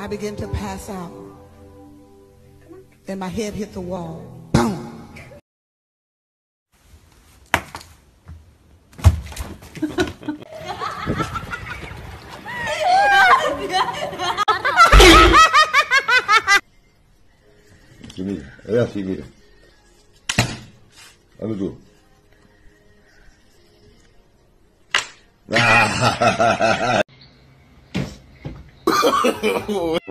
I began to pass out. And my head hit the wall. Boom. Así mira, así, mira. Tú. Come here.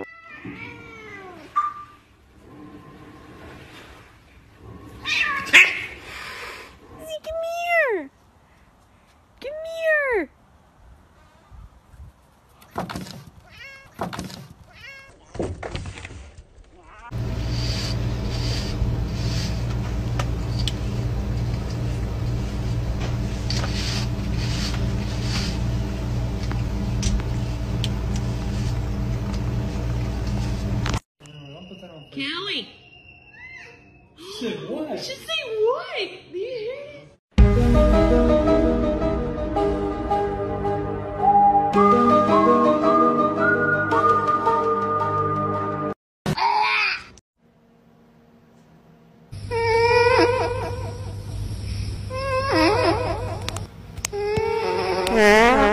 Kelly. She said what? She said what? Do you hear? Mm-hmm.